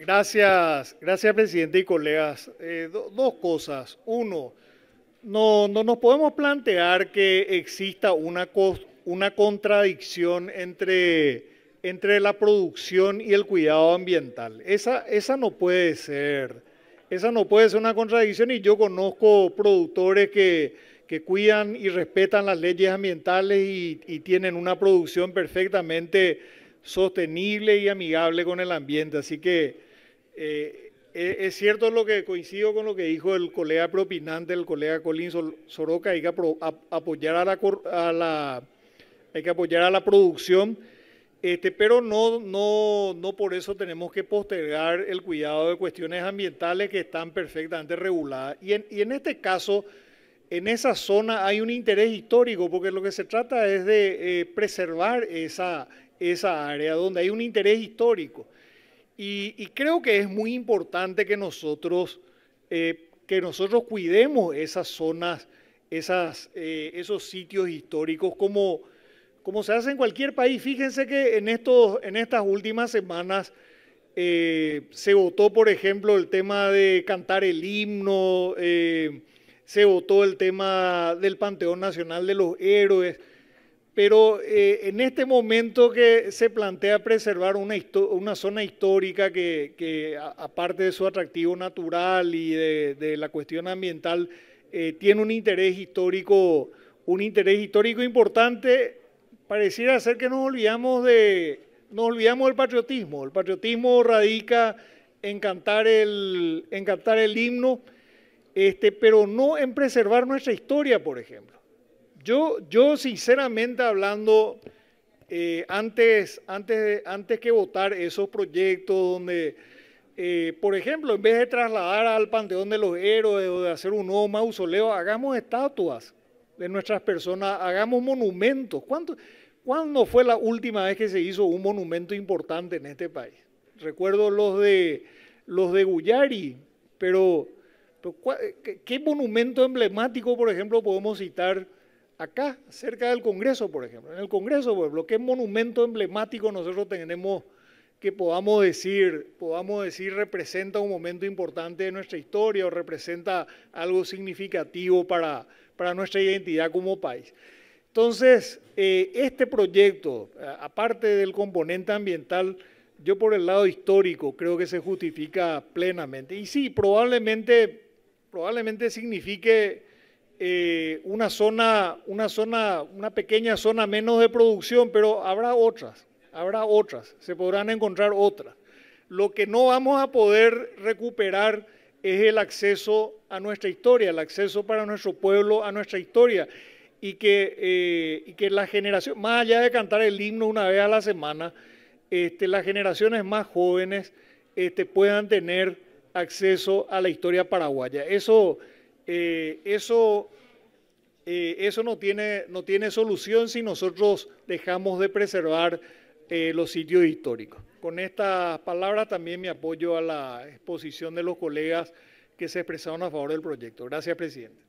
gracias, gracias presidente y colegas. Eh, dos cosas. Uno, no, no nos podemos plantear que exista una, una contradicción entre, entre la producción y el cuidado ambiental. Esa, esa no puede ser, esa no puede ser una contradicción y yo conozco productores que, cuidan y respetan las leyes ambientales y tienen una producción perfectamente sostenible y amigable con el ambiente. Así que eh, eh, es cierto lo que coincido con lo que dijo el colega propinante, el colega Colín Soroca, hay que apoyar a la, producción, este, pero no, por eso tenemos que postergar el cuidado de cuestiones ambientales que están perfectamente reguladas. Y en, este caso, en esa zona hay un interés histórico, porque lo que se trata es de eh, preservar esa área donde hay un interés histórico. Y, creo que es muy importante que nosotros, eh, que nosotros cuidemos esas zonas, eh, esos sitios históricos como, como se hace en cualquier país. Fíjense que en, estos, en estas últimas semanas eh, se votó, por ejemplo, el tema de cantar el himno, se votó el tema del Panteón Nacional de los Héroes. Pero eh, en este momento que se plantea preservar una, zona histórica que, aparte de su atractivo natural y de, la cuestión ambiental, eh, tiene un interés histórico, un interés histórico importante, pareciera ser que nos olvidamos del patriotismo. El patriotismo radica en cantar el, en cantar el himno, este, pero no en preservar nuestra historia, por ejemplo. Yo, yo sinceramente hablando, eh, antes, antes, antes que votar esos proyectos donde, eh, por ejemplo, en vez de trasladar al Panteón de los Héroes o de hacer un nuevo mausoleo, hagamos estatuas de nuestras personas, hagamos monumentos. ¿Cuánto, ¿Cuándo fue la última vez que se hizo un monumento importante en este país? Recuerdo los de, los de Guyari, pero, ¿qué monumento emblemático, por ejemplo, podemos citar acá, cerca del Congreso, por ejemplo. En el Congreso, por ejemplo, ¿qué monumento emblemático nosotros tenemos que podamos decir, podamos decir representa un momento importante de nuestra historia o representa algo significativo para, para nuestra identidad como país? Entonces, eh, este proyecto, aparte del componente ambiental, yo por el lado histórico creo que se justifica plenamente. Y sí, probablemente, probablemente signifique eh, una zona, una zona, una pequeña zona menos de producción, pero habrá otras, habrá otras, se podrán encontrar otras. Lo que no vamos a poder recuperar es el acceso a nuestra historia, el acceso para nuestro pueblo a nuestra historia. Y que, eh, y que la generación, más allá de cantar el himno una vez a la semana, este, las generaciones más jóvenes este, puedan tener acceso a la historia paraguaya. Eso, eh, eso, eh, eso no, tiene, no tiene solución si nosotros dejamos de preservar eh, los sitios históricos. Con estas palabras también me apoyo a la exposición de los colegas que se expresaron a favor del proyecto. Gracias, presidente.